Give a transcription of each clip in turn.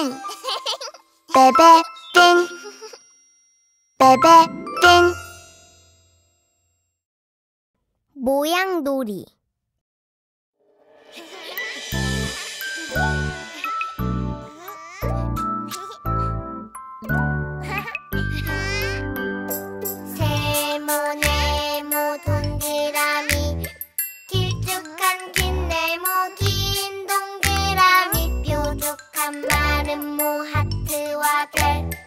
띵 베베 띵 베베 띵 모양놀이. 나는 뭐 하트와 별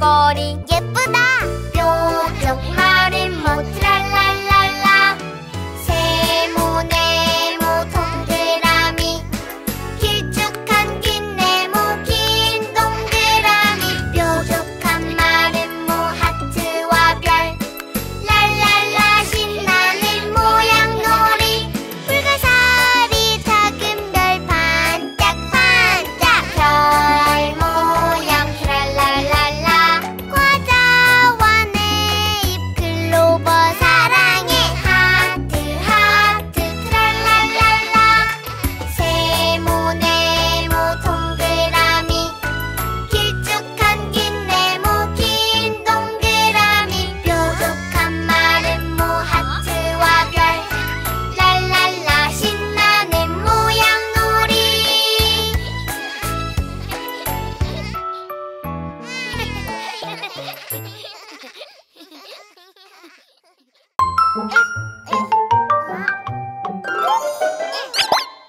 recording. Yep.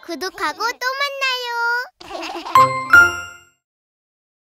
구독하고 또 만나요.